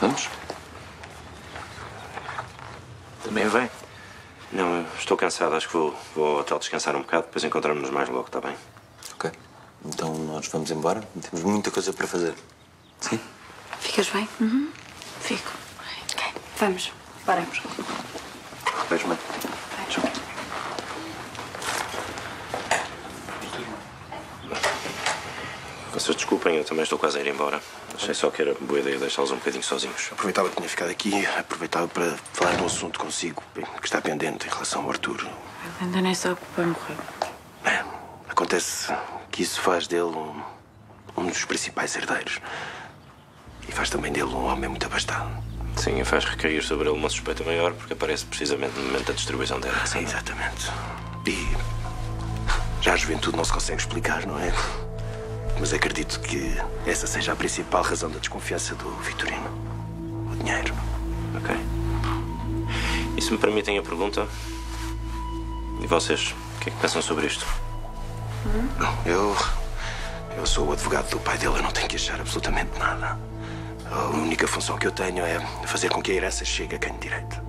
Vamos? Também vem. Não, eu estou cansado. Acho que vou, vou ao hotel descansar um bocado. Depois encontramos-nos mais logo, está bem? Ok. Então nós vamos embora. Temos muita coisa para fazer. Sim? Ficas bem? Uhum. Fico. Ok. Vamos. Paramos. Beijo, mãe. Vocês desculpem, eu também estou quase a ir embora. Achei só que era boa ideia deixá-los um bocadinho sozinhos. Aproveitava que tinha ficado aqui, aproveitava para falar de um assunto consigo que está pendente em relação ao Arthur. Ainda nem sabe que vai morrer. É, acontece que isso faz dele um, um dos principais herdeiros. E faz também dele um homem muito abastado. Sim, e faz recair sobre ele uma suspeita maior porque aparece precisamente no momento da distribuição dela. Sim, exatamente. E já a juventude não se consegue explicar, não é? Mas acredito que essa seja a principal razão da desconfiança do Vitorino. O dinheiro. Ok. E se me permitem a pergunta? E vocês, o que é que pensam sobre isto? Eu. Eu sou o advogado do pai dele, eu não tenho que achar absolutamente nada. A única função que eu tenho é fazer com que a herança chegue a quem de direito.